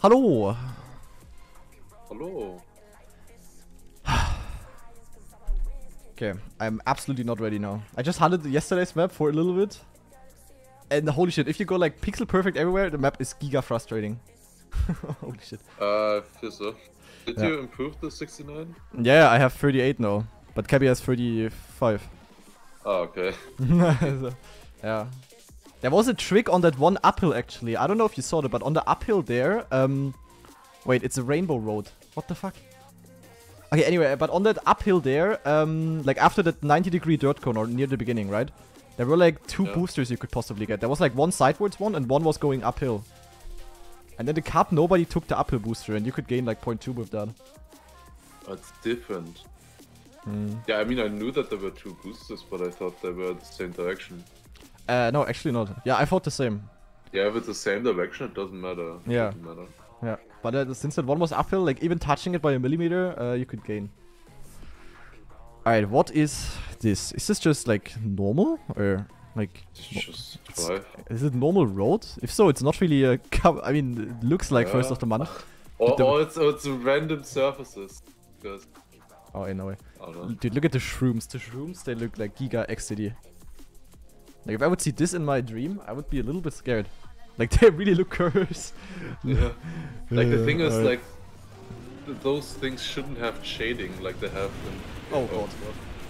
Hallo. Hello. Okay, I'm absolutely not ready now. I just hunted yesterday's map for a little bit. And holy shit, if you go like pixel perfect everywhere, the map is giga frustrating. holy shit. Uh, so. Did Yeah. you improve the 69? Yeah, I have 38 now. But Cabby has 35. Oh, okay. So, yeah. There was a trick on that one uphill actually. I don't know if you saw it, but on the uphill there, um wait, it's a rainbow road. What the fuck? Okay, anyway, but on that uphill there, um like after that 90 degree dirt cone or near the beginning, right? There were like two Yeah. boosters you could possibly get. There was like one sidewards one and one was going uphill. And then the cup nobody took the uphill booster and you could gain like 0.2 with that. That's different. Hmm. Yeah, I mean, I knew that there were two boosters, but I thought they were the same direction. Uh no, actually not. Yeah, I thought the same. Yeah, if it's the same direction, it doesn't matter. It Yeah. doesn't matter. Yeah, but uh, since that one was uphill, like even touching it by a millimeter, uh, you could gain. Alright, what is this? Is this just like normal or like just is it normal road? If so, it's not really a. I mean, it looks like first of the month. Or, the- or, it's, or it's random surfaces. Because, Oh, in a way. I don't know. Dude, look at the shrooms. The shrooms, they look like Giga XCD. Like if I would see this in my dream, I would be a little bit scared. Like they really look cursed. Yeah. Like, the thing is, alright. like, th- those things shouldn't have shading like they have in. Oh, God.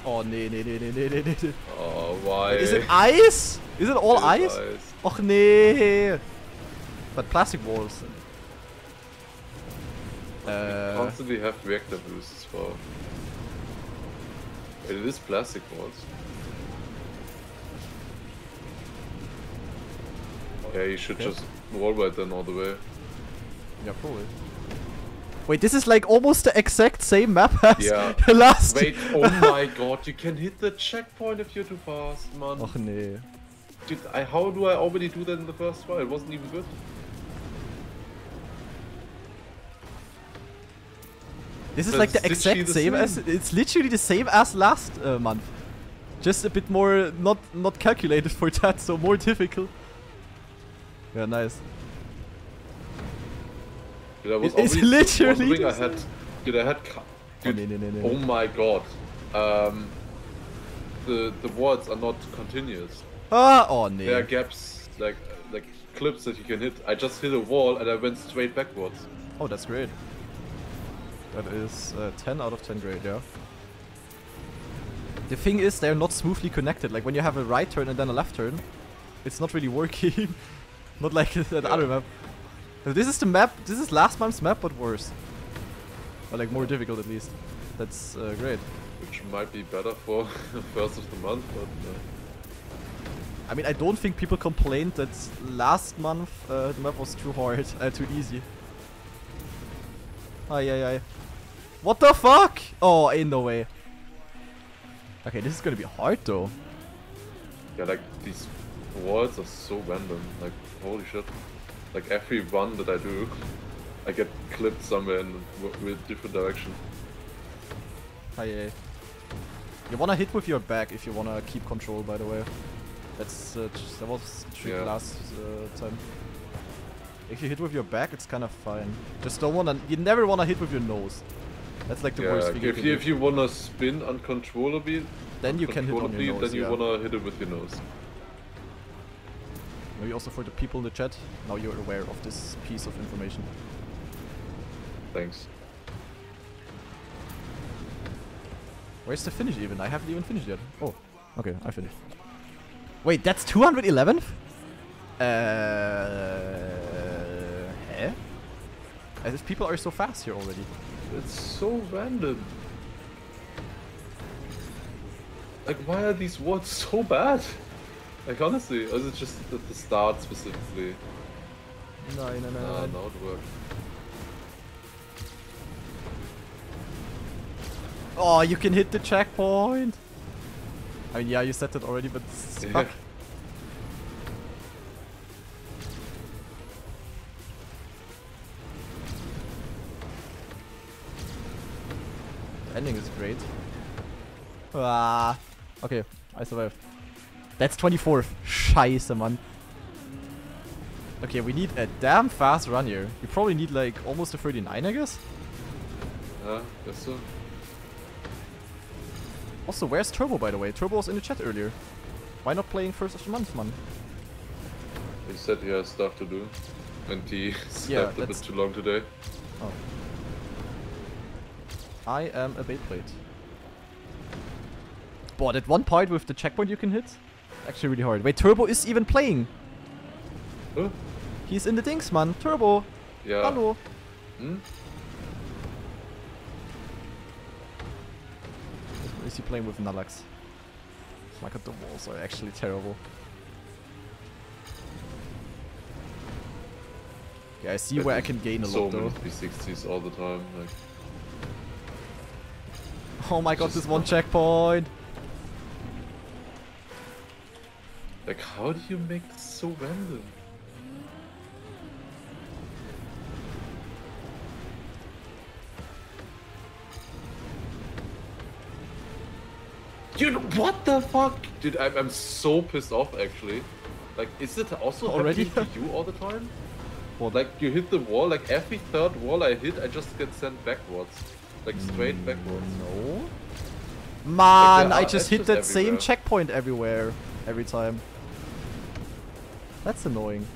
Oh nee, nee, nee, nee, nee, nee, nee. Oh, why? Is it ice? Is it all It is ice? Och nee. But plastic walls. Uh, constantly have reactor boosts for. It is plastic walls. Yeah, you should Okay. just wall ride then all the way. yeah, probably. Wait, this is like almost the exact same map as Yeah. the last. Wait, oh my god, you can hit the checkpoint if you're too fast, man. Och nee. Dude, I, how do I already do that in the first try? It wasn't even good. This is But like the exact the same, as it's literally the same as last uh, month. Just a bit more not not calculated for that, so more difficult. Yeah, nice. Dude, I was It is literally wondering I had, dude, I had, Oh, dude, nee. oh my god. Um, the the walls are not continuous. Ah, oh nee. There are gaps, like like clips that you can hit. I just hit a wall and I went straight backwards. Oh, that's great. That is uh, 10 out of 10 grade, yeah. The thing is, they're not smoothly connected. Like when you have a right turn and then a left turn, it's not really working. not like that Yeah. other map. This is the map. This is last month's map, but worse. Or like more difficult at least. That's uh, great. Which might be better for first of the month, but uh, I mean, I don't think people complained that last month uh, the map was too hard, uh, too easy. Ay, ay, ay. What the fuck? Oh, ain't no way. Okay, this is gonna be hard though. yeah, like these walls are so random. Like holy shit! Like every run that I do, I get clipped somewhere in a different direction. Ay. You wanna hit with your back if you wanna keep control, by the way. That's uh, that was trick Yeah. last uh, time. If you hit with your back, it's kind of fine. Just don't wanna. You never wanna hit with your nose. That's like the yeah, worst thing you if can you do. if you wanna spin uncontrollably, Then you can hit on your nose. then you yeah. wanna hit it with your nose. Maybe also for the people in the chat, now you're aware of this piece of information. Thanks. Where's the finish even? I haven't even finished yet. Oh, okay, I finished. Wait, that's 211th? Uh, eh? As if people are so fast here already. It's so random. Like, why are these walls so bad? Like, honestly, or is it just at the start specifically? No, no, no, Ah, no, it worked. Oh, you can hit the checkpoint. I mean, yeah, you said that already, but it's Yeah. ending is great. Ah, okay, I survived. That's 24th. Scheiße, Mann. Okay, we need a damn fast run here. We probably need like almost a 39, I guess. Yeah, guess so. Also, where's Turbo, by the way? Turbo was in the chat earlier. Why not playing first of the month, man? He said he has stuff to do. And he Yeah, slept a bit too long today. Oh. I am a Beyblade. Boah, that one part with the checkpoint you can hit? Actually really hard. Wait, Turbo is even playing. Huh? He's in the dings, man. Turbo. Yeah. Hallo. Hmm? Is he playing with? My god, the walls are actually terrible. Yeah, I see Like, where I can gain a so lot though. many 360s all the time. Like, Oh my god, Just- this one checkpoint! Like how do you make this so random? Dude, what the fuck? Dude, I'm, I'm so pissed off actually. Like, is it also Already? happening to you all the time? What? Like, you hit the wall, like every third wall I hit, I just get sent backwards. Like, straight mm, backwards. No. Man, there I just hit that same checkpoint everywhere. Every time. That's annoying.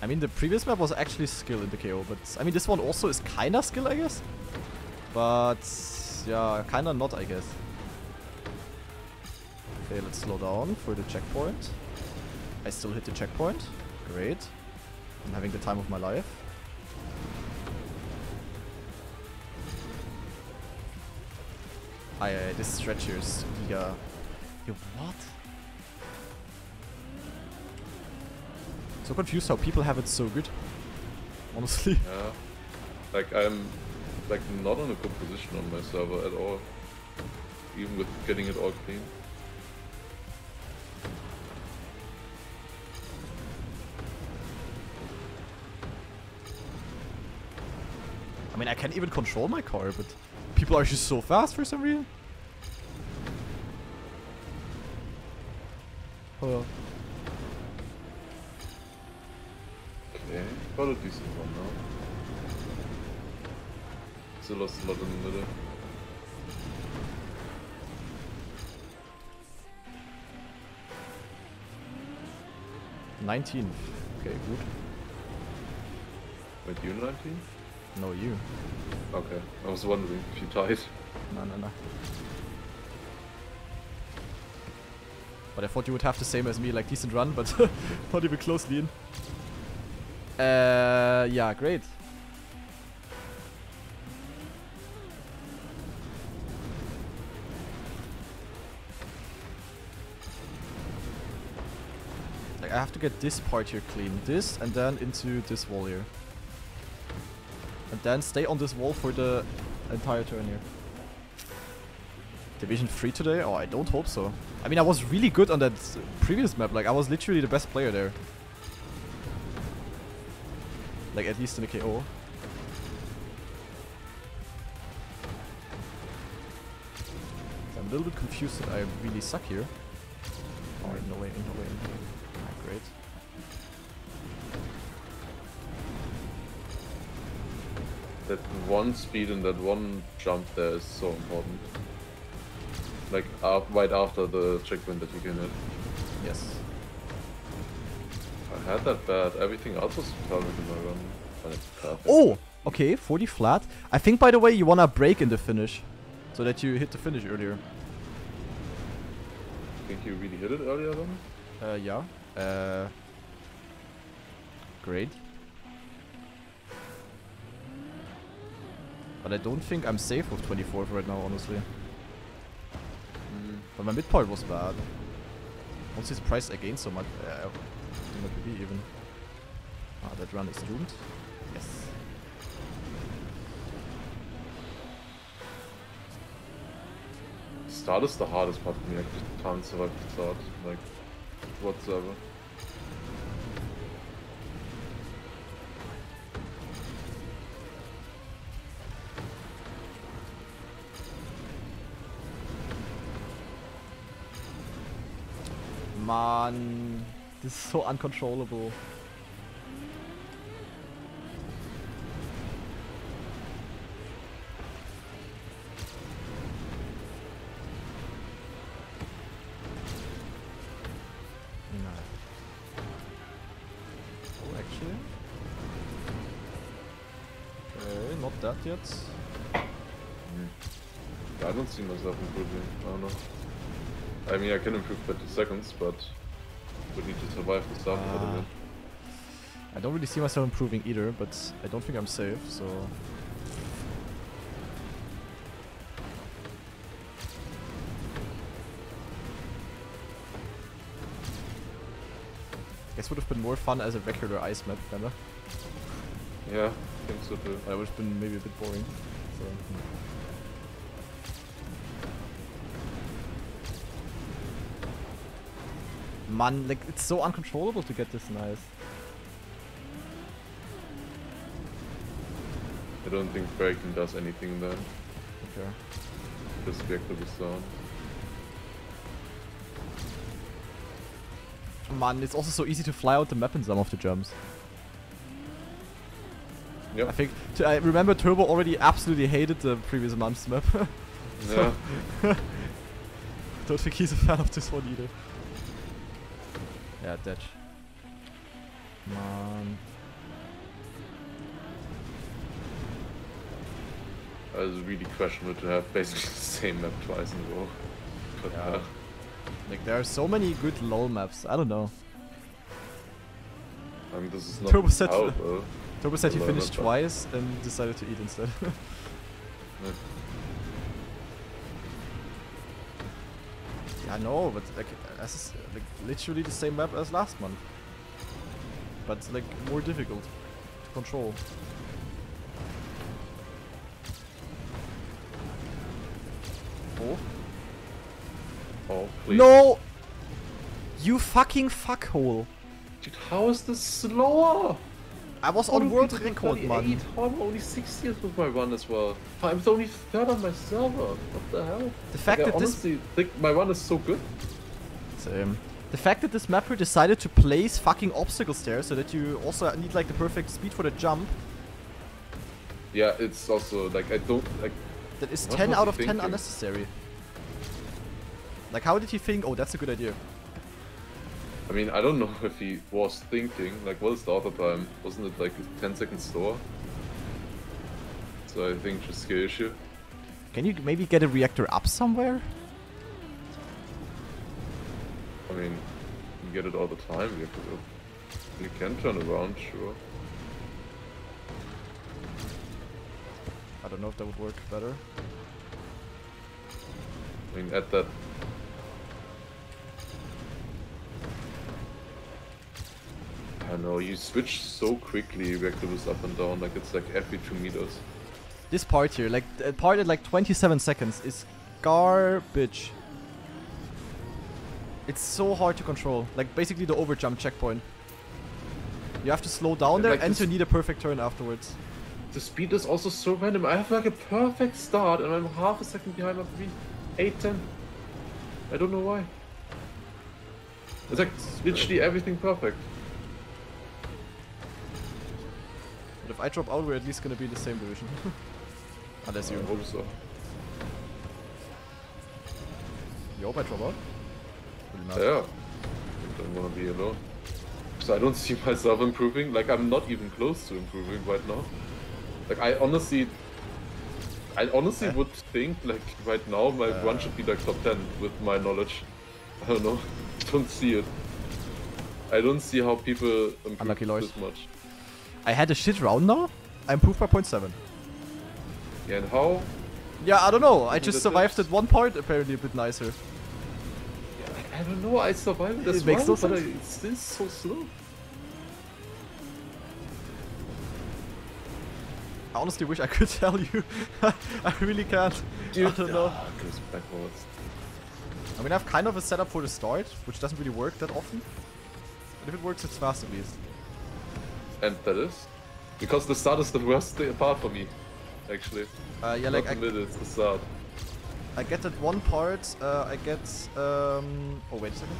I mean, the previous map was actually skill in the KO, but I mean, this one also is kinda skill, I guess. But yeah, kinda not, I guess. Okay, let's slow down for the checkpoint. I still hit the checkpoint. Great. I'm having the time of my life. I, uh, this stretch here is giga. Yo, what? So confused how people have it so good. Honestly. Yeah. Like, I'm like not in a good position on my server at all. Even with getting it all clean. I mean, I can't even control my car, but people are just so fast for some reason. Oh, Okay, got a decent one now. Still lost a lot in the middle. Nineteen. Okay, good. Wait, you 19? No, you. Okay, I was wondering if you tied. No, no, no. But I thought you would have the same as me, like decent run, but not even closely in. Uh, yeah, great. Like, I have to get this part here clean. This, and then into this wall here. And then stay on this wall for the entire turn here. Division 3 today? Oh, I don't hope so. I mean, I was really good on that previous map. Like, I was literally the best player there. Like, at least in the KO. I'm a little bit confused that I really suck here. Oh, in no way, in no way, no way. Great. That one speed and that one jump there is so important. Like af right after the checkpoint that you can hit. Yes. I had that bad. Everything else was perfect in my run. And it's perfect. Oh! Okay, 40 flat. I think, by the way, you wanna break in the finish. So that you hit the finish earlier. think you really hit it earlier then? Uh, yeah. Uh, great. But I don't think I'm safe with 24th right now, honestly. Mm. But my mid part was bad. Once his price I gained so much. Uh, be even. Ah, that run is doomed. Yes. Start is the hardest part for me. I just can't survive the start, like, whatsoever. Man, this is so uncontrollable. No. Oh, actually. Okay, not that yet. I don't see myself improving. I don't know. I mean, I can improve 30 seconds, but would need to survive the start for the win. I don't really see myself improving either, but I don't think I'm safe, so... Guess would have been more fun as a regular ice map, remember? Yeah, I think so too. That would have been maybe a bit boring. So, hmm. Man, like, it's so uncontrollable to get this nice. I don't think breaking does anything then. Okay. Just react to the down. Man, it's also so easy to fly out the map in some of the jumps. I think t- I remember Turbo already absolutely hated the previous month's map. Yeah. Don't think he's a fan of this one either. Yeah, Detch. Man. I was really questionable to have basically the same map twice in a row. But Yeah. yeah. Like there are so many good LOL maps. I don't know. I mean, this is not Turbo said- how. Turbo said he finished twice and decided to eat instead. Yeah. I know, but like this is like literally the same map as last month. But like more difficult to control. Oh. Oh, please. No! You fucking fuckhole. Dude, how is this slower? I was on world record, man. 38? How am I only 60th with my run as well? I'm only third on my server. What the hell? The fact Like, I that this think my run is so good. Same. The fact that this mapper decided to place fucking obstacle stairs so that you also need like the perfect speed for the jump, Yeah, it's also like I don't like. that is 10 out of 10 thinking? unnecessary. Like how did he think, oh that's a good idea? I mean, I don't know if he was thinking. Like, what is the auto time? Wasn't it like 10 seconds slower? So I think just skill issue. Can you maybe get a reactor up somewhere? I mean, you get it all the time. You, have to, you can turn around, sure. I don't know if that would work better. I mean, at that. I know, you switch so quickly, reactor was up and down, like it's like every two meters. This part here, like the part at like 27 seconds is garbage. It's so hard to control. Like basically the overjump checkpoint. You have to slow down there like, and you need a perfect turn afterwards. The speed is also so random. I have like a perfect start and I'm half a second behind my 3, 8, 10. I don't know why. It's like literally everything perfect. But if I drop out, we're at least gonna be in the same division. Unless I you. hope so. You hope I drop out? Yeah. I don't wanna be alone. So I don't see myself improving. Like I'm not even close to improving right now. Like I honestly I honestly Eh? would think like right now my Uh. run should be like top ten with my knowledge. I don't know. don't see it. I don't see how people improve this much. I had a shit round now. I improved by 0.7. Yeah, and how? Yeah, I don't know. I just survived helps. at one part, apparently a bit nicer. Yeah, I, I don't know. I survived makes well, no but I, it's still so slow. I honestly wish I could tell you. I really can't. I don't know. Ah, goes backwards. I mean, I have kind of a setup for the start, which doesn't really work that often. But if it works, it's fast at least. And that is? Because the start is the worst part apart for me, actually. Uh, yeah, Not like the I middle, it's the start. I get that one part, uh, I get... Um... Oh, wait a second.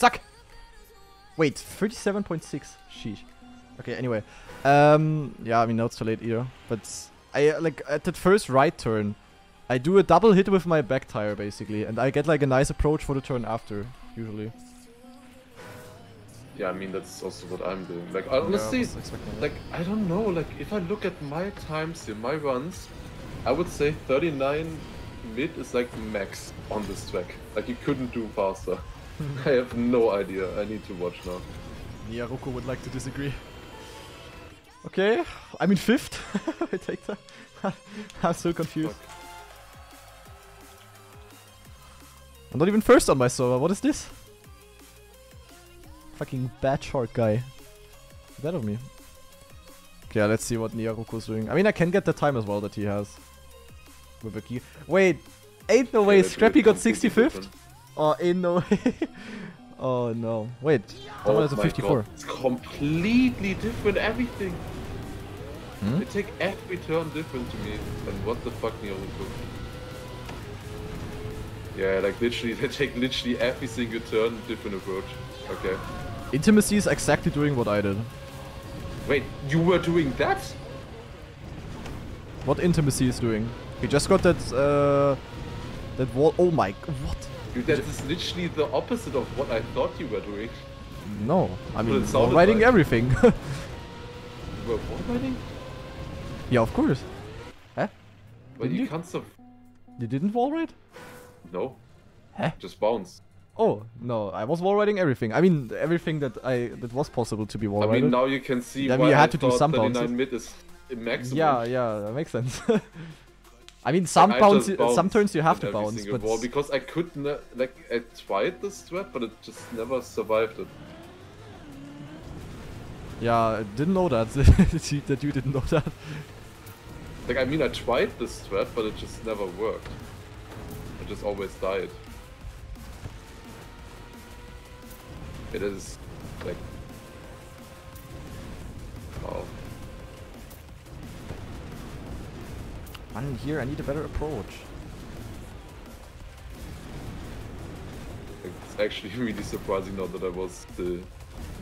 Zack! Wait, 37.6. Sheesh. Okay, anyway. Um, yeah, I mean, now it's too late either, but I, uh, like, at that first right turn, I do a double hit with my back tire, basically. And I get, like, a nice approach for the turn after, usually. Yeah, I mean, that's also what I'm doing. Like, honestly, Yeah, I was expecting that. like, I don't know. Like, if I look at my times here, my runs, I would say 39 mid is like max on this track. Like, you couldn't do faster. I have no idea. I need to watch now. Niaruko would like to disagree. Okay, I'm in fifth. I take that. I'm so confused. Fuck. I'm not even first on my server. What is this? Fucking bad short guy. That of me. Okay, let's see what Niaruko's doing. I mean, I can get the time as well that he has. With a key. Wait, ain't no way Scrapie got 65th? different. Oh, ain't no way. Oh no. Wait, Oh someone has a my 54. God. It's completely different, everything. Hmm? They take every turn different to me. And what the fuck, Naruto? Yeah, like literally, they take literally every single turn different approach. Okay. Intimacy is exactly doing what I did. Wait, you were doing that? What intimacy is doing? He just got that, uh, that wall. Oh my, what? Dude, that is literally the opposite of what I thought you were doing. No, I mean, sounded writing like- everything. You were wall riding? yeah, of course. Huh? But you you? can't sub. You didn't wall ride? No. Huh? Just bounce. Oh no, I was wall riding everything. I mean, everything that I that was possible to be wall I mean, now you can see Yeah, why you had I to do some 39 bounces. mid is maximum. yeah, yeah, that makes sense. I mean, some bounce, uh, just some turns you have to bounce, but because I could ne- like I tried this strat, but it just never survived it. yeah, I didn't know that that you didn't know that. Like I mean, I tried this strat, but it just never worked. I just always died. It is like oh Man, here I need a better approach. it's actually really surprising now that I was the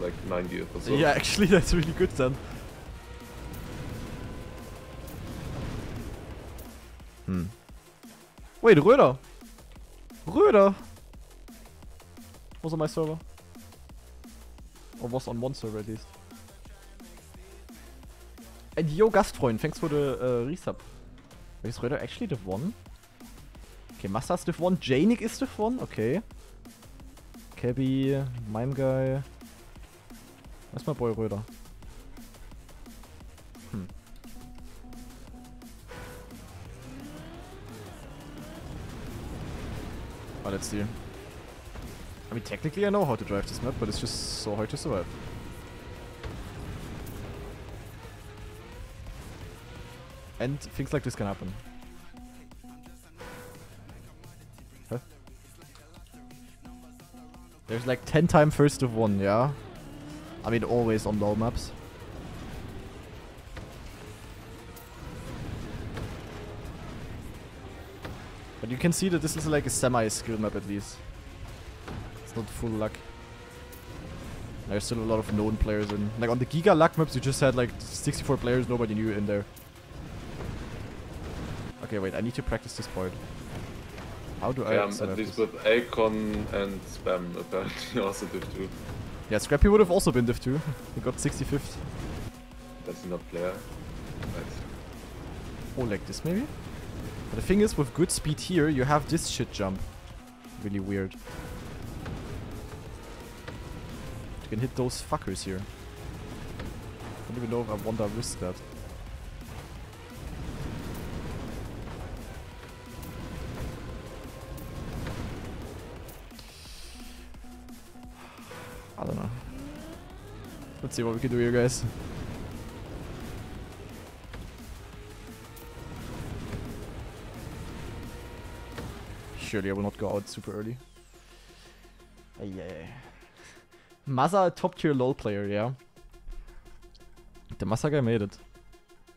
like 90th or so. Yeah, actually, that's really good then. Hmm. Wait, Röder! Röder! Was on my server. Or was on one server at least. And yo, Gastfreund, thanks for the uh, resub. Is Röder actually Div 1? Okay, Massa's Div 1, Janik is Div 1, okay. Cabby, Mime Guy. My boy Röder? Hm. Oh, let's see. I mean, technically I know how to drive this map, but it's just so hard to survive. And things like this can happen. Huh? There's like 10 time first of one, yeah? I mean, always on low maps. But you can see that this is like a semi-skill map at least. It's not full luck. There's still a lot of known players in. Like on the Giga luck maps, you just had like 64 players, nobody knew in there. Okay, wait, I need to practice this part. How do I I'm at least this? with Akon and Spam apparently also did too. Yeah, Scrapie would have also been Div 2. he got 65th. That's not player? Nice. Oh, like this maybe? But the thing is, with good speed here, you have this shit jump. Really weird. You can hit those fuckers here. I don't even know if I want to risk that. Let's see what we can do here, guys. Surely I will not go out super early. Ay. Massa, top tier LoL player, yeah. The Massa guy made it.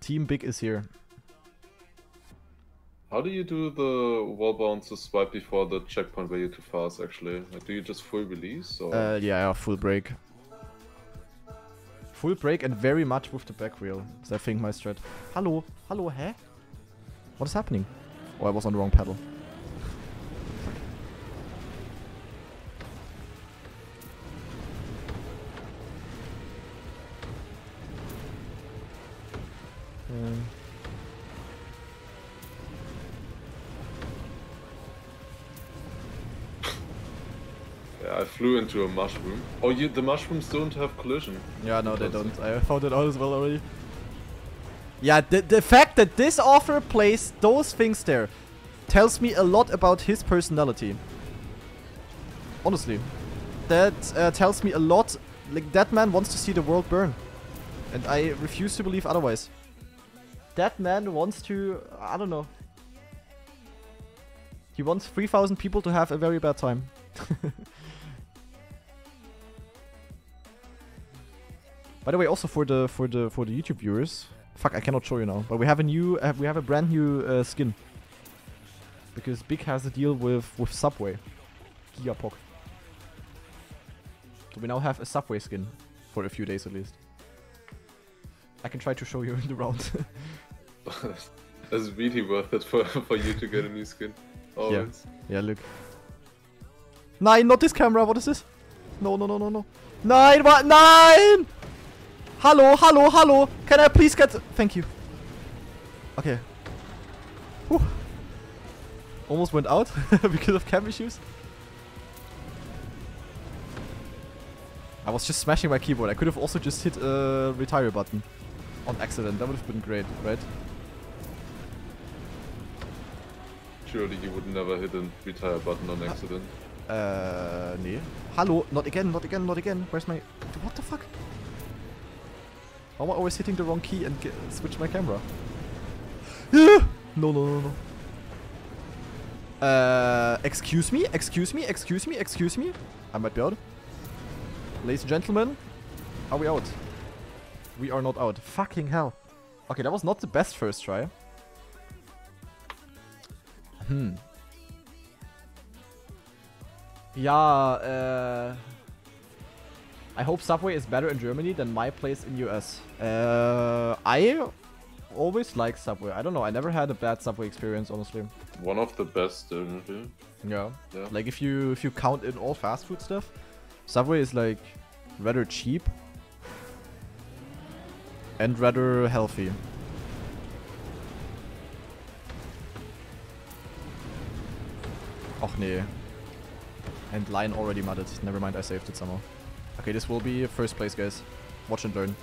Team Big is here. How do you do the wall bounces swipe before the checkpoint where you're too fast, actually? Like, do you just full release, or...? Uh, yeah, full break. Full break and very much with the back wheel. Is I think my strat. Hello, hello, hä? What is happening? Oh, I was on the wrong pedal. Into a mushroom. Oh, you the mushrooms don't have collision. Yeah, no, they don't. I found it out as well already. Yeah, the, the fact that this author plays those things there tells me a lot about his personality. Honestly. That uh, tells me a lot. Like, that man wants to see the world burn. And I refuse to believe otherwise. That man wants to... I don't know. He wants 3,000 people to have a very bad time. By the way, also for the for the for the YouTube viewers, fuck, I cannot show you now. But we have a new, uh, we have a brand new uh, skin because Big has a deal with with Subway, Gigapok. So we now have a Subway skin for a few days at least. I can try to show you in the round. That's really worth it for, for you to get a new skin. Always. yeah, look. Nine, not this camera. What is this? No, no, no, no, no. Nine, what? Nine! Hello, hello, hello. Can I please get... Thank you. Okay. Whew. Almost went out because of cam issues. I was just smashing my keyboard. I could have also just hit a retire button on accident. That would have been great, right? Surely you would never hit a retire button on accident. Uh, nee. Hello, not again, not again, not again. Where's my... What the fuck? How am I always hitting the wrong key and get, switch my camera? no, no, no, no. Uh, excuse me, excuse me, excuse me, excuse me. I might be out. Ladies and gentlemen, are we out? We are not out. Fucking hell. Okay, that was not the best first try. Hmm. Yeah, uh... I hope Subway is better in Germany than my place in US. Uh, I always like Subway. I don't know. I never had a bad Subway experience, honestly. One of the best, definitely. Yeah. Yeah. Like if you if you count in all fast food stuff, Subway is like rather cheap and rather healthy. Och nee. And line already mudded. Never mind, I saved it somehow. Okay, this will be first place, guys. Watch and learn.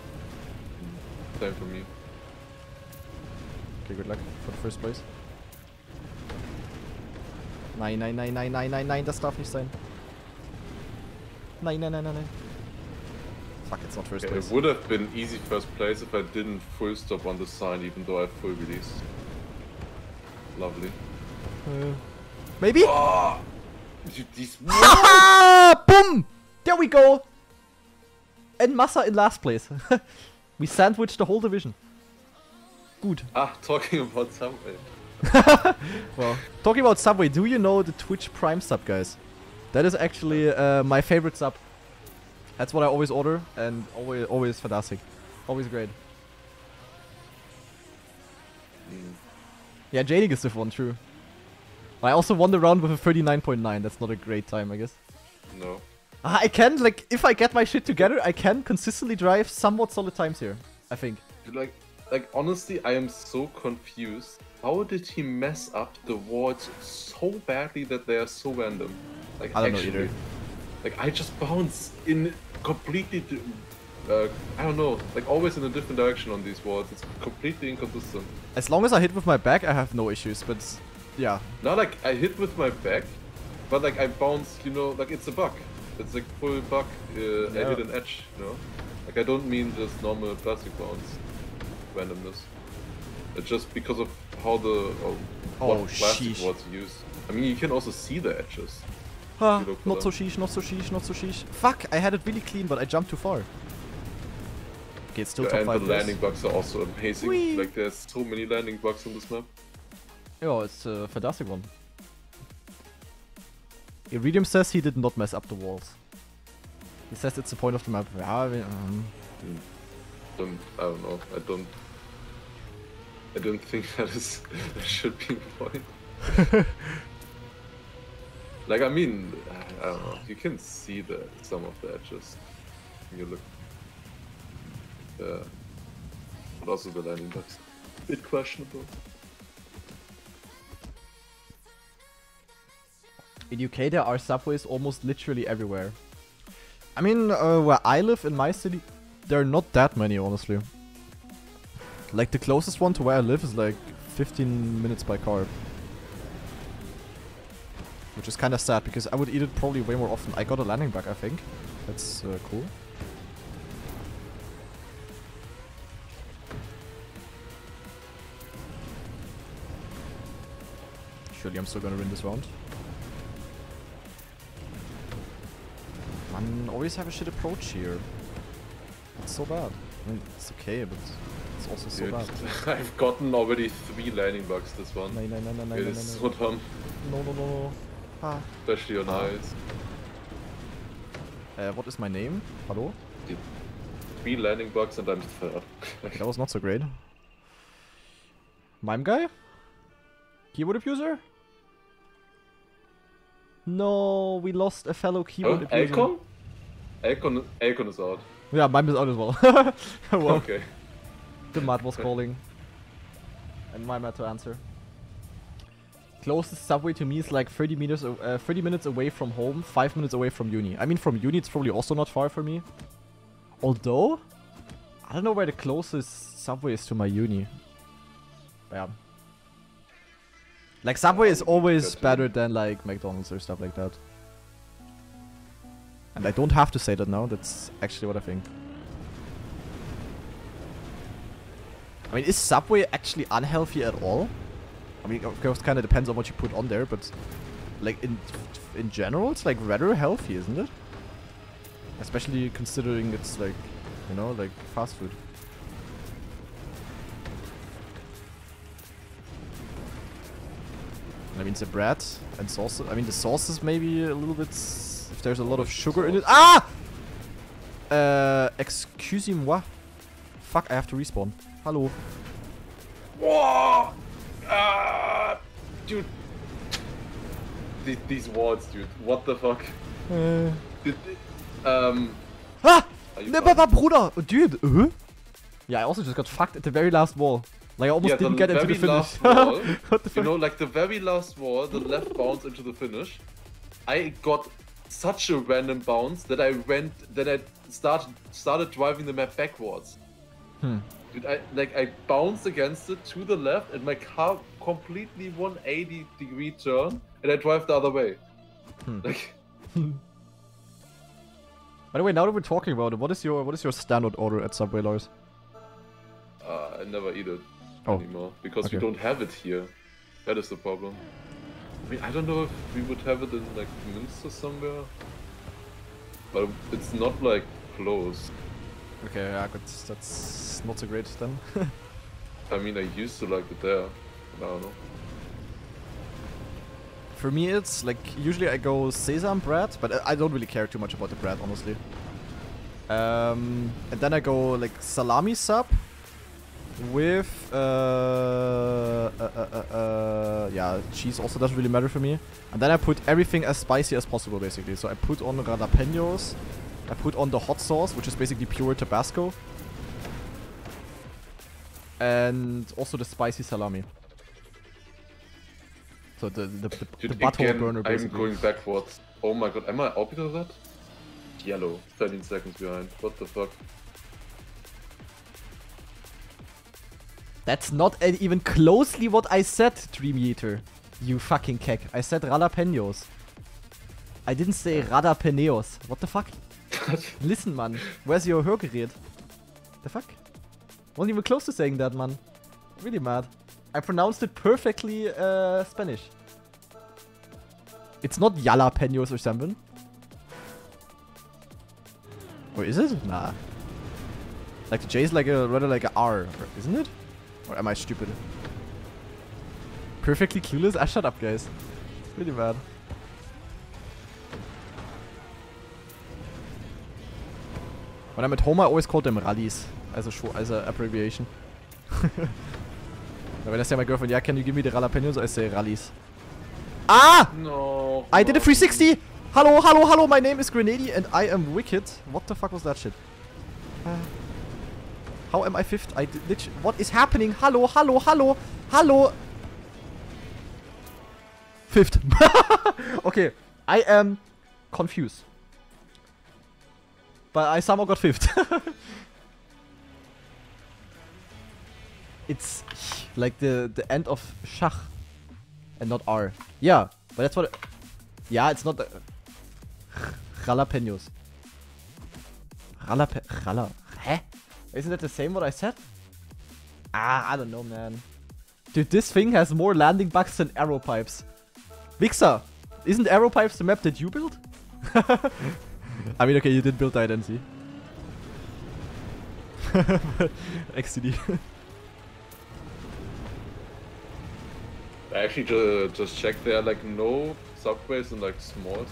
Same for me. Okay, good luck for the first place. Nein, nein, nein, nein, nein, nein, nein, das darf nicht sein. Nein, nein, nein, nein, nein. Fuck, it's not first Okay, place. it would have been easy first place if I didn't full stop on the sign, even though I full released. Lovely. Uh, maybe? Oh! You- These boom! There we go! And Massa in last place. we sandwiched the whole division. Good. Ah, talking about Subway. Well, talking about Subway, do you know the Twitch Prime sub, guys? That is actually uh, my favorite sub. That's what I always order, and always, always fantastic. Always great. Mm. Yeah, Jading is the one, true. I also won the round with a 39.9. That's not a great time, I guess. No. Ah, I can, like, if I get my shit together, I can consistently drive somewhat solid times here. I think. Like, like honestly, I am so confused. How did he mess up the wards so badly that they are so random? Like, I don't know actually, either. Like, I just bounce in completely. Uh, I don't know, like always in a different direction on these wards. It's completely inconsistent. As long as I hit with my back, I have no issues, but yeah. Not like I hit with my back, but like I bounce, you know, like it's a bug. It's like full buck. Uh, I Yeah. hit an edge, you know. Like I don't mean just normal plastic bounce randomness. It's just because of how the uh, Oh, what plastic sheesh. wards use. I mean, you can also see the edges. Look not so sheesh, not so sheesh, not so sheesh. Fuck, I had it really clean, but I jumped too far. Okay, it's still top and the 5 place. landing bugs are also amazing. Whee! Like there's so many landing bugs on this map. Yeah, it's a fantastic one. Iridium says he did not mess up the walls. He says it's the point of the map. I um, Don't, I don't know. I don't. I don't think that is that should be a point. like I mean, I don't know. You can see the some of the edges. You look. Yeah. But also the landing bugs. Bit questionable. In UK there are subways almost literally everywhere. I mean, uh, where I live in my city, there are not that many, honestly. Like the closest one to where I live is like 15 minutes by car. Which is kind of sad because I would eat it probably way more often. I got a landing bug, I think. That's uh, cool. Surely I'm still gonna win this round. Always have a shit approach here. It's so bad. I mean, it's okay, but it's also so Dude, bad. I've gotten already three landing bugs this one. No, no, no, no, no, it no, is no, so dumb, no, no, no, no. Ah. especially on Ah. ice. Uh, what is my name? Hello? Three landing bugs and I'm third. That was not so great. Mime guy? Keyboard abuser? No, we lost a fellow oh, keyboard abuser. Alcon? Alcon, Alcon is out. Yeah, mine is out as well. well, Okay. the mud was calling. And mime had to answer. Closest subway to me is like 30 meters, uh, 30 minutes away from home, 5 minutes away from uni. I mean, from uni it's probably also not far for me. Although, I don't know where the closest subway is to my uni. Yeah. Like, Subway is always better than, like, McDonald's or stuff like that. And I don't have to say that now, that's actually what I think. I mean, is Subway actually unhealthy at all? I mean, of course, kind of depends on what you put on there, but like in in general, it's like rather healthy, isn't it? Especially considering it's like, you know, like fast food. I mean, the bread and sauces. I mean, the sauces maybe a little bit. If there's a lot of sugar in it. Ah! Uh, excusez-moi. Fuck, I have to respawn. Hello. Whoa! Ah! Dude. These, these wards, dude. What the fuck? Uh. Dude, um. Ah! You Ne, Bruder! Dude, uh? Yeah, I also just got fucked at the very last wall. Like, I almost Yeah, didn't get into the finish. wall, what the You fuck? know, like the very last wall, the left bounce into the finish. I got such a random bounce that I went, that I started started driving the map backwards. Hmm. Dude, I like I bounced against it to the left, and my car completely 180 degree turn, and I drive the other way. Hmm. Like, By the way, now that we're talking about it, what is your what is your standard order at Subway, Lars? uh, I never eat it Oh, anymore because we don't have it here. That is the problem. I mean, I don't know if we would have it in like Münster somewhere, but it's not like close. Okay, yeah. That's not so great then. I mean, I used to like it there. But I don't know. For me, it's like usually I go sesame bread, but I- I don't really care too much about the bread, honestly. Um, and then I go like salami sub with uh, uh, uh, uh, uh, yeah, cheese also doesn't really matter for me. And then I put everything as spicy as possible, basically. So I put on jalapenos, I put on the hot sauce, which is basically pure Tabasco, and also the spicy salami. So the the, the, Dude, the butthole again, burner, I'm going backwards. Oh my god, am I of that? Yellow, 13 seconds behind. What the fuck? That's not even closely what I said, Dream Eater. You fucking keck. I said jalapenos. I didn't say radapeneos. What the fuck? Listen, man. Where's your Hörgerät? The fuck? Wasn't even close to saying that, man. Really mad. I pronounced it perfectly uh, Spanish. It's not jalapenos or something. Or is it? Nah. Like the J is like a rather like a R, isn't it? Or am I stupid? Perfectly clueless? Ah, shut up, guys. Really bad. When I'm at home, I always call them rallies as a short, as a abbreviation. when I say to my girlfriend, yeah, can you give me the jalapenos? I say rallies. Ah! No. I did a 360! Hello, hello, hello, my name is Grenady and I am Wicked. What the fuck was that shit? Uh, how am I fifth? I did What is happening? Hello, hello, hello, hello! Fifth. okay, I am confused. But I somehow got fifth. it's like the, the end of Schach and not R. Yeah, but that's what... It, yeah, it's not... The, jalapenos. Jalape... Jala... Hä? Isn't that the same what I said? Ah, I don't know, man. Dude, this thing has more landing bugs than arrow pipes. Vixar, isn't arrow pipes the map that you built? I mean, okay, you did build that, see. XCD. I actually ju just checked. There are like no subways in like small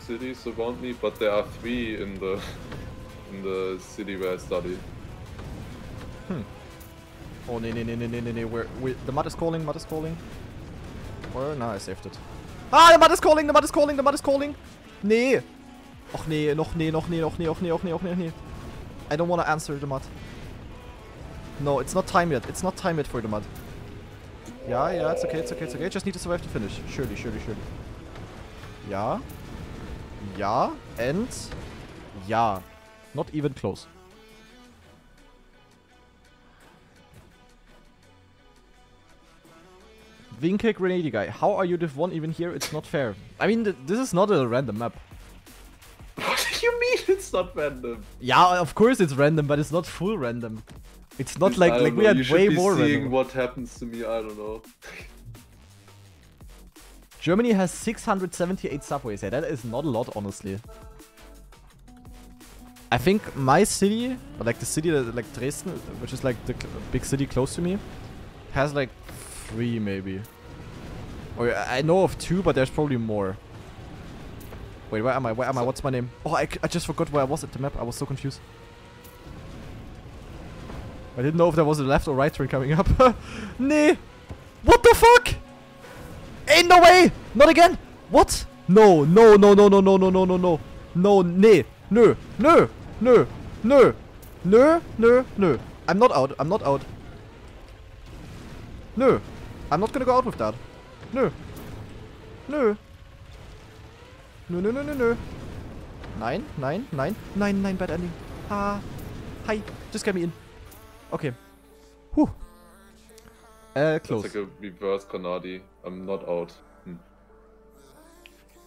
cities around me, but there are three in the in the city where I study. Hmm. Oh, nee, nee, nee, nee, nee, nee. Where, where, the mud is calling, mud is calling. Where? No, I saved it. Ah, the mud is calling, the mud is calling, the mud is calling. Nee. Och nee, noch nee, noch nee, noch nee, och nee, och nee, och nee, nee. I don't want to answer the mud. No, it's not time yet. It's not time yet for the mud. Yeah, yeah, it's okay, it's okay, it's okay. Just need to survive to finish. Surely, surely, surely. Yeah. Yeah. And... Yeah. Not even close. Vinke Grenade guy. How are you div 1 even here? It's not fair. I mean, th this is not a random map. What do you mean it's not random? Yeah, of course it's random, but it's not full random. It's not like like we had you way be more seeing random. what happens to me, I don't know. Germany has 678 subways. Yeah, that is not a lot, honestly. I think my city, or like the city that, like Dresden, which is like the big city close to me, has like three maybe. Or I I know of two, but there's probably more. Wait, where am I? Where am I? What's my name? Oh, I, I just forgot where I was at the map. I was so confused. I didn't know if there was a left or right turn coming up. nee! What the fuck? Ain't no way! Not again! What? No, no, no, no, no, no, no, no, no, no. No, nee. No, no, no, no, no, no, no. I'm not out. I'm not out. No. I'm not gonna go out with that. No. No. No, no, no, no, no. Nine, nine, nine, nine, nine, bad ending. Ah. Hi. Just get me in. Okay. Whew. Uh, close. It's like a reverse Kanadi. I'm not out. Hmm.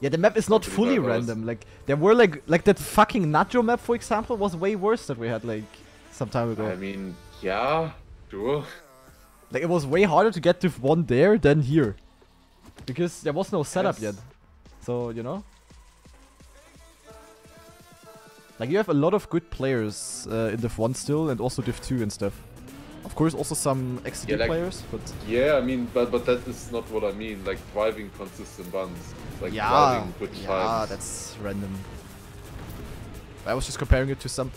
Yeah, the map is not fully random. Like there were like like that fucking Nacho map, for example, was way worse that we had like some time ago. I mean, yeah, sure. Like it was way harder to get to one there than here, because there was no setup Yes. yet. So you know, like you have a lot of good players uh, in Div 1 still, and also Div 2 and stuff. Of course, also some XD Yeah, like- players, but Yeah, I mean, but but that is not what I mean. Like driving consistent runs, like yeah, driving good yeah, times. that's random. I was just comparing it to some.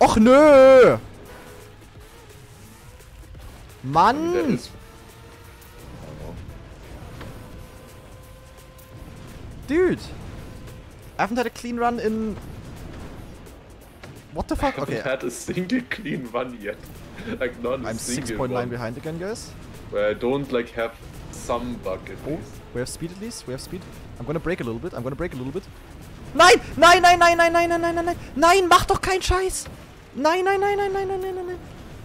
Och nö! Mann! that is. I don't know. Dude! I haven't had a clean run in. What the fuck? I haven't Okay, had a single clean run yet. like not a I'm single 6.9 behind again, guys. Where I don't like have some bug at Oh, least. we have speed at least. We have speed. I'm gonna brake a little bit. I'm gonna brake a little bit. Nein! Nein, nein, nein, nein, nein, nein, nein, nein, nein! Nein, mach doch keinen Scheiß! Nein, nein, nein, nein, nein, nein, nein, nein, nein!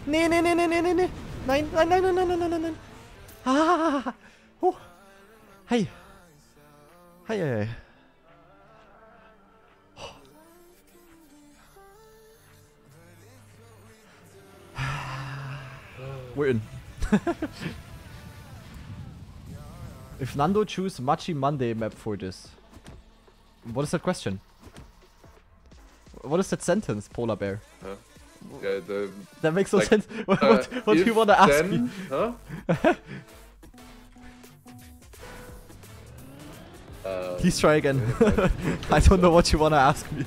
Nee, nee, nee, nee, nee, nee, nee! Nein, nein, nein, nein, nein, nein, nein, nein. Ah. Oh. Hey. Hey, hey, hey. We're in. if Nadeo choose Machi Monday map for this. What is that question? What is that sentence, polar bear? Huh? Yeah, the, That makes no Like, sense. What, uh, what, what do you want to ask then, me? Huh? Uh, Please try again. I don't know what you wanna ask me.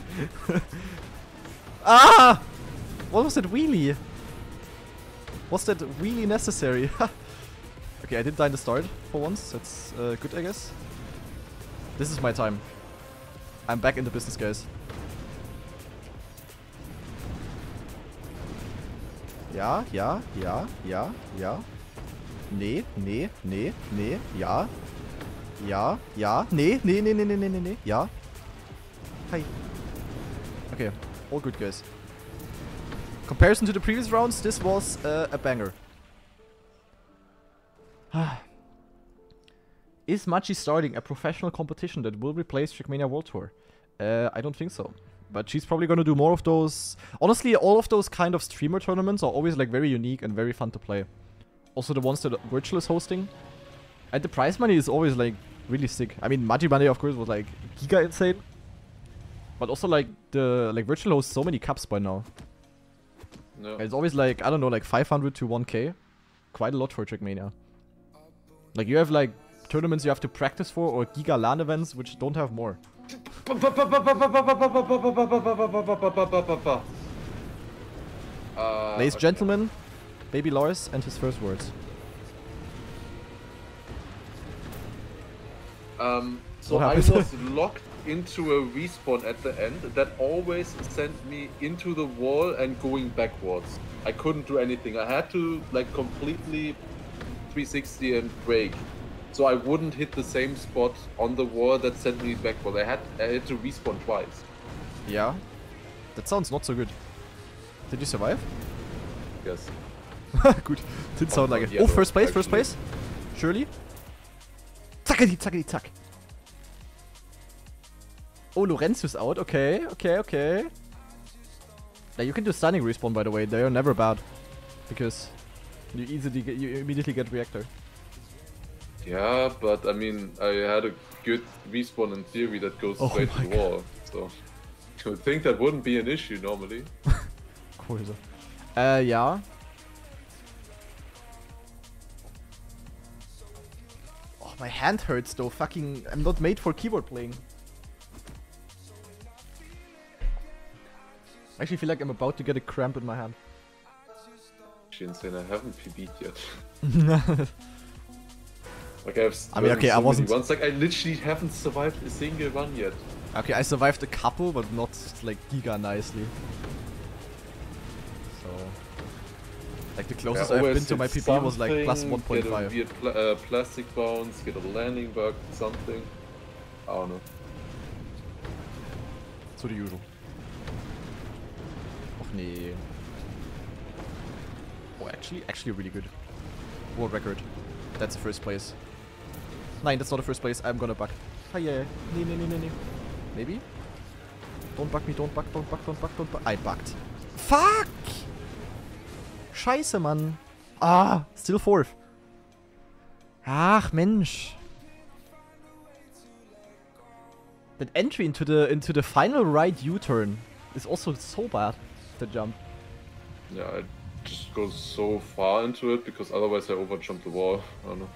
ah! What was that wheelie? Was that wheelie necessary? okay, I did die in the start for once. That's uh, good, I guess. This is my time. I'm back in the business, guys. Ja, ja, ja, ja, ja. Nee, nee, nee, nee, ja. Ja, ja, nee, nee, nee, nee, nee, nee, nee, nee, ja. Hi. Okay, all good, guys. Comparison to the previous rounds, this was uh, a banger. Is Machi starting a professional competition that will replace Trackmania World Tour? Uh, I don't think so. But she's probably gonna do more of those. Honestly, all of those kind of streamer tournaments are always like very unique and very fun to play. Also the ones that Wirtual is hosting. And the prize money is always like really sick. I mean, Magi Money of course was like giga insane. But also like the like Wirtual hosts so many cups by now. No. It's always like I don't know like 500 to 1k. Quite a lot for Trackmania. Like you have like tournaments you have to practice for or giga LAN events which don't have more. Uh, Ladies and gentlemen, Baby Lars and his first words. Um, so I was locked into a respawn at the end that always sent me into the wall and going backwards. I couldn't do anything. I had to like completely 360 and brake. So I wouldn't hit the same spot on the wall that sent me backward. I had I had to respawn twice. Yeah. That sounds not so good. Did you survive? Yes. Good. Didn't sound like it. oh, first place, first place. Surely. Zackety, zackety, zack. Oh, Lorenzo's out. Okay, okay, okay. Yeah, you can do standing respawn, by the way. They are never bad. Because you easily get, you immediately get reactor. Yeah, but I mean, I had a good respawn in theory that goes Oh straight to the wall. So you would think that wouldn't be an issue normally. Cool. Uh, yeah. Oh, my hand hurts though. Fucking, I'm not made for keyboard playing. I actually feel like I'm about to get a cramp in my hand. Actually insane. I haven't PB'd yet. Like I've I mean, okay, so I wasn't- Once like I literally haven't survived a single run yet. okay, I survived a couple, but not like giga nicely. So, like the closest I've been to my PP was like plus something, Get a weird pla uh, plastic bounce, get a landing bug, something. I don't know. So the usual. Och nee. Oh, actually, actually really good. World record. That's the first place. Nein, that's not the first place. I'm gonna bug. Yeah. Nee, nee, nee, nee, nee. Maybe? Don't bug me, don't bug, don't bug, don't bug, don't bug. I bugged. Fuck! Scheiße, Mann. Ah, still fourth. Ach, Mensch. That entry into the into the final right U-turn is also so bad. The jump. Yeah, I just go so far into it because otherwise I overjump the wall. I don't know.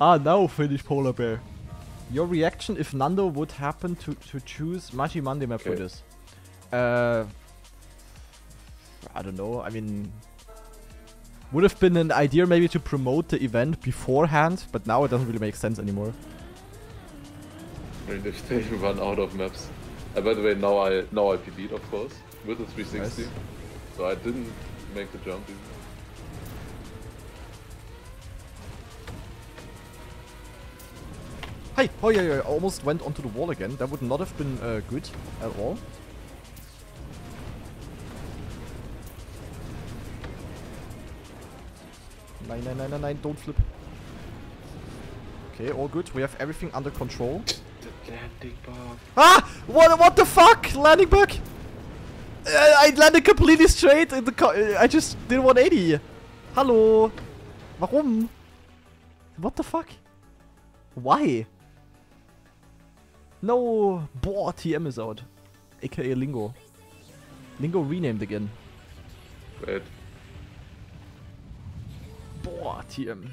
Ah, now finish Polar Bear. Your reaction if Nadeo would happen to to choose Machi Monday map for this? Uh, I don't know. I mean, would have been an idea maybe to promote the event beforehand, but now it doesn't really make sense anymore. I mean, if they run out of maps. Uh, by the way, now I now I PB'd of course with the 360, Nice. so I didn't make the jump. Even. Hey, oh yeah, yeah, I almost went onto the wall again. That would not have been uh, good at all. Nine, nine, nine, nine, nine, don't flip. Okay, all good. We have everything under control. The landing bug. Ah! What, what the fuck? Landing bug? Uh, I landed completely straight in the co I just did 180. Hallo? Warum? What the fuck? Why? No! boah, TM is out. AKA Lingo. Lingo renamed again. Great. Boah, TM.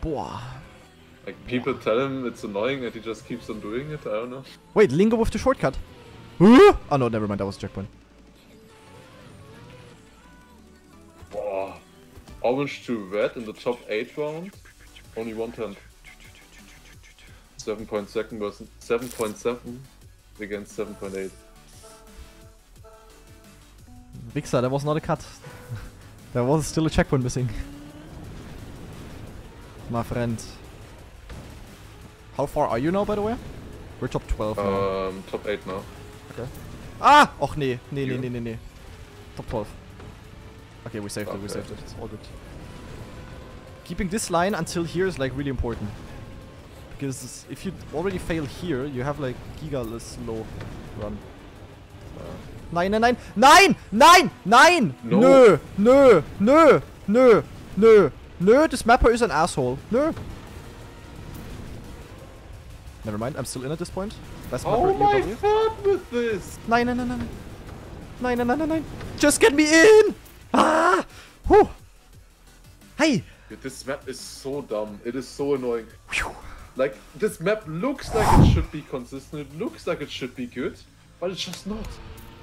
Boah. Like people tell him it's annoying and he just keeps on doing it, I don't know. Wait, Lingo with the shortcut. Oh no, never mind, that was checkpoint. Boah, Orange to red in the top 8 round. Only one turn. 7.7 was 7.7 against 7.8. Vixer, that was not a cut. there was still a checkpoint missing. My friend. How far are you now, by the way? We're top 12 um, now. top 8 now. Okay. Ah! Och nee, nee, you? nee, nee, nee, Top 12. Okay, we saved okay. it, we saved it. It's all good. Keeping this line until here is like really important. Because if you already fail here, you have like gigaless low run. Nein, nein, nein! Nein! Nein! Nein! No. Nö! Nö! Nö! Nö! Nö! Nö! This mapper is an asshole. Nö! Never mind, I'm still in at this point. Best Oh my god with this! Nein, nein, nein, nein, nein. Nein, nein, nein. Just get me in! Ah! Whew. Hey! This map is so dumb. It is so annoying. Phew. Like, this map looks like it should be consistent, it looks like it should be good, but it's just not.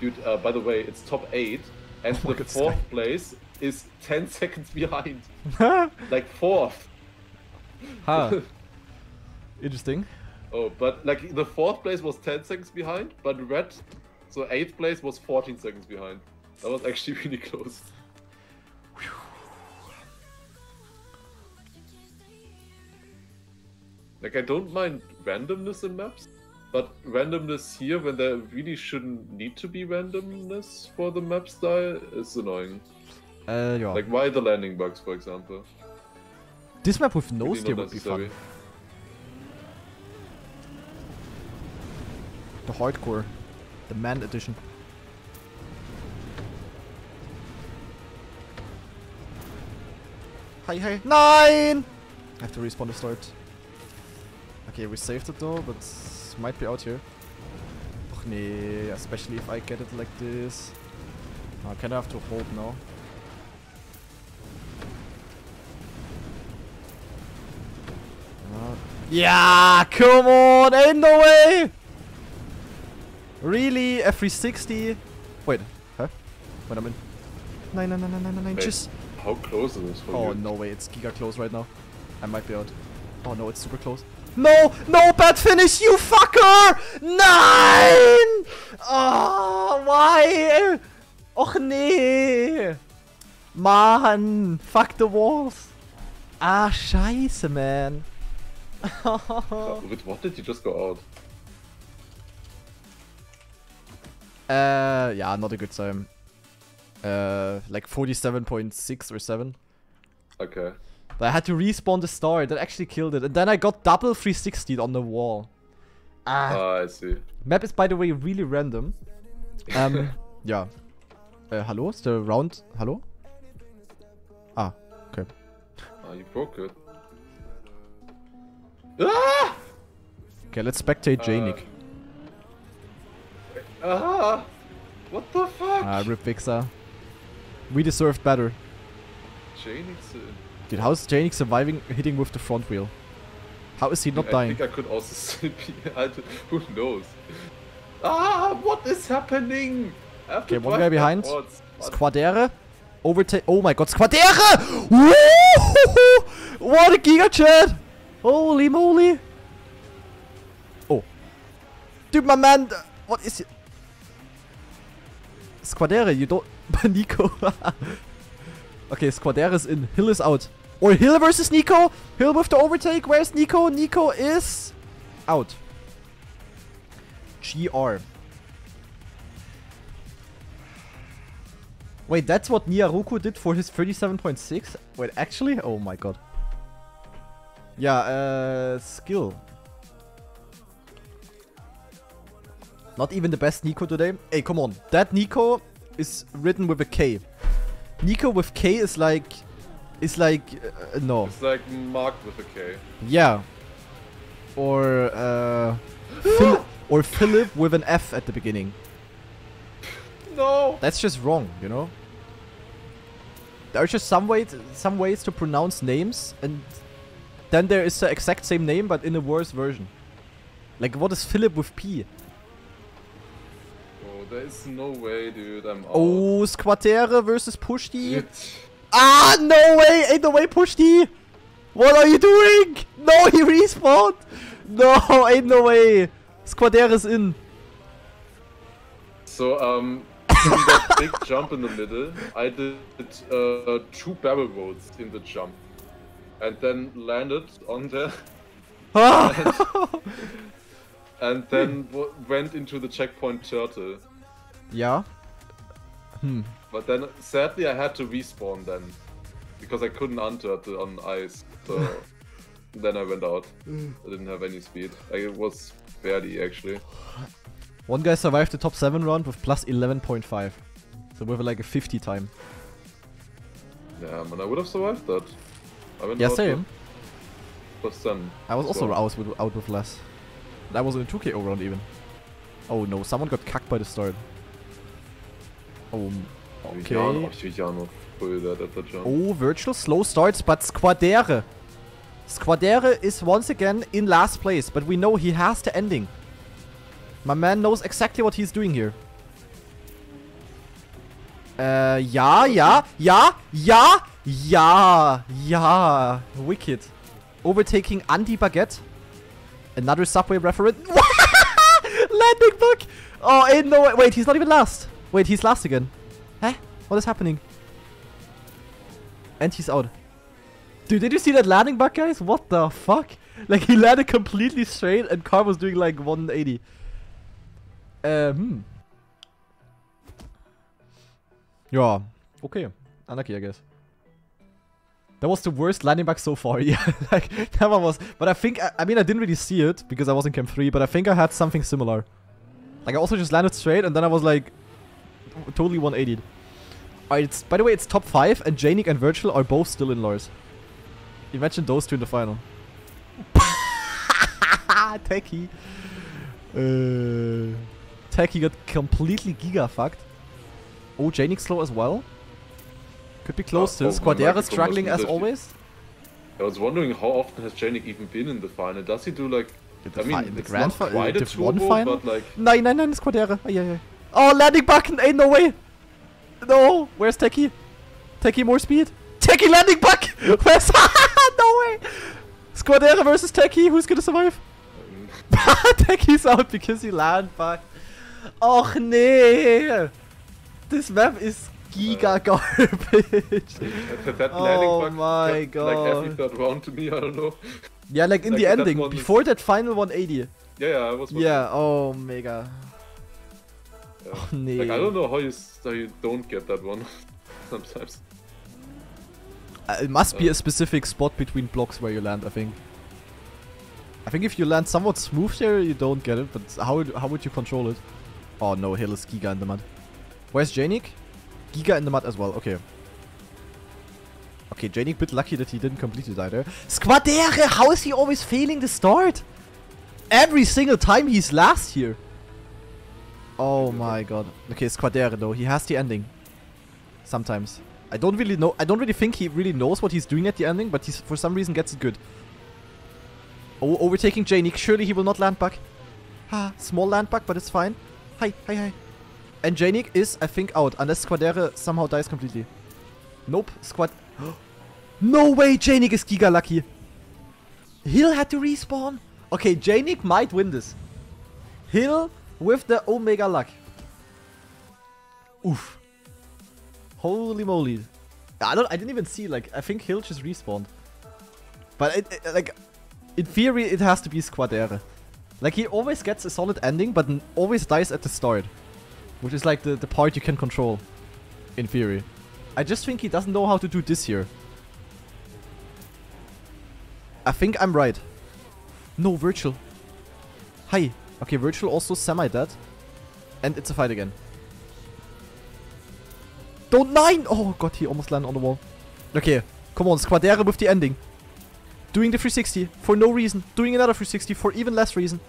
Dude, uh, by the way, it's top 8, and Oh the fourth place is 10 seconds behind. Like, fourth. Interesting. Oh, but like, the fourth place was 10 seconds behind, but red, so 8th place was 14 seconds behind. That was actually really close. Like, I don't mind randomness in maps, but randomness here when there really shouldn't need to be randomness for the map style is annoying. Uh, yeah. Like, why the landing bugs, for example? this map with no Really steer not would be fun. The hardcore. The man edition. Hi, hi. Nine! I have to respawn to start. Okay, we saved it though, but might be out here. Och nee, especially if I get it like this. I kind of have to hold now. Uh, yeah, come on, ain't no way! Really? A 360? Wait, huh? Wait a minute. Nine, nine, nine, nine, nine, nine, Wait. just. How close is this for you? Oh you? no way, it's giga close right now. I might be out. Oh no, it's super close. No, no, bad finish, you fucker! Nine! Oh, why? Och nee! Man, fuck the walls. Ah, scheiße, man. With what did you just go out? Uh, yeah, not a good time. Uh, like 47.6 or 7. Okay. But I had to respawn the star. That actually killed it. And then I got double 360 on the wall. Ah. Ah, I see. Map is, by the way, really random. Um, ja. Uh, hello? Is the round... Hello? Ah, okay. Ah, you broke it. Ah! Okay, let's spectate Janik. Ah! What the fuck? Ah, Rip. We deserved better. Janix, uh, Dude, how's Janik surviving hitting with the front wheel? How is he not I dying? think I could also. I d- who knows? Ah! What is happening? I Okay, one guy behind. Squadere. Overtake. Oh my god, Squadere! Woo! What a giga chat! Holy moly! Oh. Dude, my man. What is it? Squadere, you don't. Nico. okay, Squadere is in. Hill is out. Or Hill versus Nico. Hill with the overtake. Where's Nico? Nico is out. GR. Wait, that's what Niaruku did for his 37.6? Wait, actually? Oh my god. Yeah, uh, skill. Not even the best Nico today. Hey, come on. That Nico is written with a K. Nico with K is like... Is like... Uh, no. It's like marked with a K. Yeah. Or, uh... Phil or Philip with an F at the beginning. No! That's just wrong, you know? There are just some ways, some ways to pronounce names, and then there is the exact same name but in a worse version. Like, what is Philip with P? Oh, there is no way, dude. I'm out. Oh, Squatere versus Pushti. Ah, no way! Ain't no way, Pushti! What are you doing? No, he respawned! No, ain't no way! Squatere is in. So, um, that big jump in the middle, I did uh, two barrel rolls in the jump. And then landed on there, Ah. and then w- went into the checkpoint turtle. ja. Hm. But then, sadly, I had to respawn then. Because I couldn't unturtle on ice. So, then I went out. Hmm. I didn't have any speed. I was barely, actually. One guy survived the top 7 round with plus 11.5. So with like a 50 time. Yeah, man, I would have survived that. I went Yeah, same. Plus 10. I was also So- out with, out with less. That was in a 2KO round even. Oh no, someone got cucked by the start. Oh, okay. Jano, Jano pulled that at the jump. Oh, Wirtual slow starts, but Squadere. Squadere is once again in last place, but we know he has the ending. My man knows exactly what he's doing here. Uh, ja, ja, ja, ja, ja, ja. Wicked. Overtaking Andy Baguette. Another Subway referent. Landing bug! Oh, in no way. Wait, he's not even last. Wait, he's last again. Huh? What is happening? And he's out. Dude, did you see that landing bug, guys? What the fuck? Like, he landed completely straight and car was doing like 180. Uh, hmm. Yeah. Okay. Unlucky, I guess. That was the worst landing bug so far. Yeah, like, that one was... But I think... I, I mean, I didn't really see it because I was in Camp 3, but I think I had something similar. Like, I also just landed straight and then I was like... Totally 180. Alright, it's, by the way, it's top 5 and Janik and Wirtual are both still in Lars. Imagine those two in the final. Techie. Uh, Techie got completely giga fucked. Oh, Janik slow as well. Could be close Oh, to. oh, my Squadera microphone struggling as always. I was wondering how often has Janik even been in the final? Does he do like... The I mean, the it's grand uh, quite a Div 1 turbo, final? but like... Nein, nein, nein, Squadera. Ay, ay, ay. Oh, landing button. Ain't no way. No. Where's Techie? Techie more speed. Techie landing bug. Where's... no way. Squadera versus Techie. Who's gonna survive? Techie's out because he land bug. Och nee. This map is giga garbage. that, Oh my kept, like every God. third round to me, I don't know. yeah, like in Like the ending. Before that final 180. Yeah, yeah, I was wondering. Yeah, oh mega. Oh nee. Like, I don't know how you, how you don't get that one sometimes. Uh, it must be Uh. a specific spot between blocks where you land, I think. I think if you land somewhat smooth there, you don't get it, but how, would- how would you control it? Oh no, Hill is Giga in the mud. Where's Janik? Giga in the mud as well, okay. Okay, Janik bit lucky that he didn't completely die there. Squadere, how is he always failing the start? Every single time he's last here. Oh my god. Okay, Squadere though, he has the ending. Sometimes. I don't really know. I don't really think he really knows what he's doing at the ending, but he's for some reason gets it good. Oh, overtaking Janik. Surely he will not land back. Ah, small land back, but it's fine. Hi, hi, hi. And Janik is, I think, out unless Squadere somehow dies completely. Nope, Squad. no way, Janik is giga lucky. Hill had to respawn. Okay, Janik might win this. Hill with the Omega luck. Oof. Holy moly. I don't I didn't even see like I think Hill just respawned. But it, it- like in theory it has to be Squadere. Like he always gets a solid ending but always dies at the start. Which is like the, the part you can control. In theory. I just think he doesn't know how to do this here. I think I'm right. No, Wirtual. Hi. Okay, Wirtual also semi-dead. And it's a fight again. Don't nine! Oh god, he almost landed on the wall. Okay, come on, Squadere with the ending. Doing the 360 for no reason. Doing another 360 for even less reason.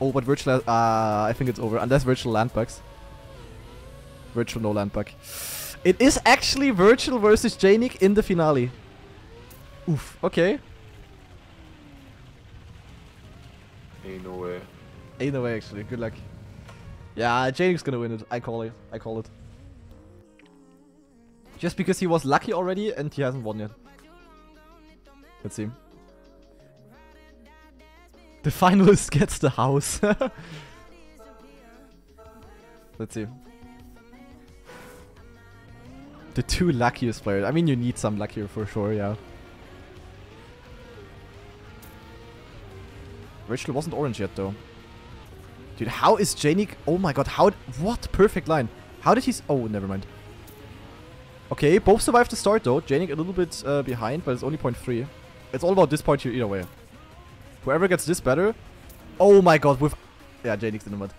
Oh, but Wirtual, uh, I think it's over. Unless Wirtual land bugs. Wirtual no land bug. It is actually Wirtual versus Janik in the finale. Oof, okay. Ain't no way. No way, actually. Good luck. Yeah, Janik's gonna win it. I call it. I call it. Just because he was lucky already and he hasn't won yet. Let's see. The finalist gets the house. Let's see. The two luckiest players. I mean, you need some luck here for sure, yeah. Rachel wasn't orange yet, though. Dude, how is Janik... Oh my god, how... What? Perfect line. How did he... Oh, never mind. Okay, both survived the start, though. Janik a little bit uh, behind, but it's only point three. It's all about this point here either way. Whoever gets this better... Oh my god, with... Yeah, Janik's in the mud.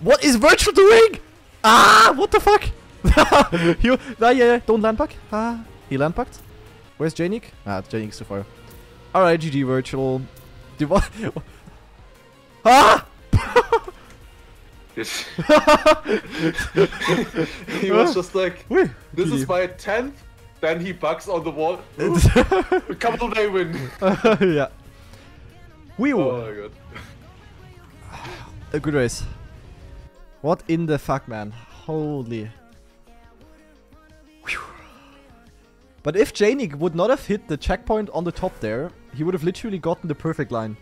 What is Wirtual doing? Ah, what the fuck? he, nah, yeah, yeah, don't land back. Ah, he land backed. Where's Janik? Ah, Janik's too far. Alright, GG Wirtual. Dude, what? ah! he was just like, this is my 10th. Then he bugs on the wall. Couple they win. yeah. Whew. Oh my god. A good race. What in the fuck, man? Holy. Whew. But if Janik would not have hit the checkpoint on the top there, he would have literally gotten the perfect line.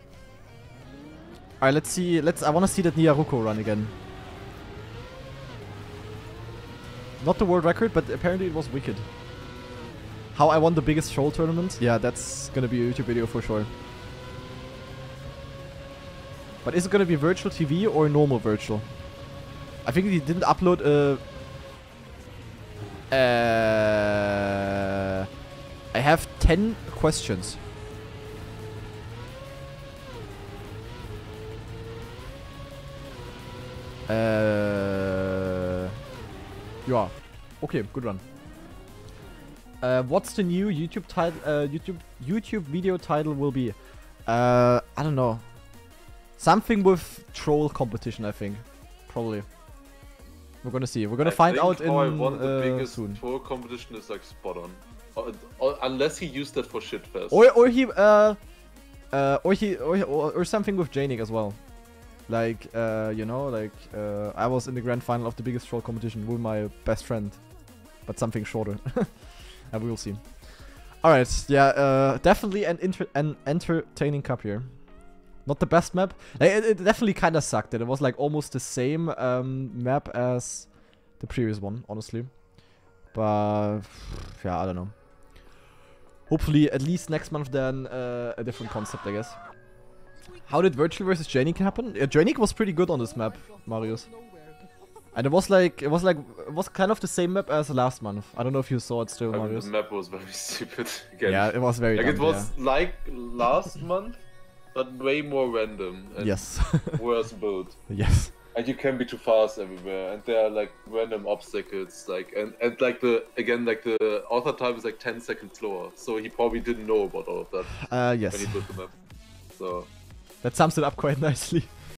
Alright, let's see. Let's. I want to see that Niaruko run again. Not the world record, but apparently it was wicked. How I won the biggest troll tournament? Yeah, that's gonna be a YouTube video for sure. But is it gonna be Wirtual TV or normal Wirtual? I think he didn't upload a. Uh, I have 10 questions. Uh, yeah. Okay, good run. Uh, what's the new YouTube title? Uh, YouTube YouTube video title will be? Uh, I don't know. Something with troll competition, I think. Probably. We're gonna see. We're gonna I find out in how I won the uh, biggest soon. tour competition is like spot on. Uh, uh, unless he used that for shitfest. Or or he uh uh or he or or, or something with Janik as well. Like uh you know like uh I was in the grand final of the biggest troll competition with my best friend, but something shorter. and we will see. All right, yeah, uh, definitely an an entertaining cup here. Not the best map. It, it definitely kind of sucked. That it was like almost the same um, map as the previous one, honestly. But yeah, I don't know. Hopefully, at least next month, then uh, a different concept, I guess. How did Wirtual versus Janik happen? Yeah, Janik was pretty good on this map, Marius. And it was like it was like it was kind of the same map as last month. I don't know if you saw it still, I mean, the map was very stupid. Again. Yeah, it was very like it dumb, was like last month, but way more random and Yes. worse build. yes. And you can be too fast everywhere, and there are like random obstacles, like and and like the again like the author time is like 10 seconds slower, so he probably didn't know about all of that Uh when yes. he built the map. So That sums it up quite nicely.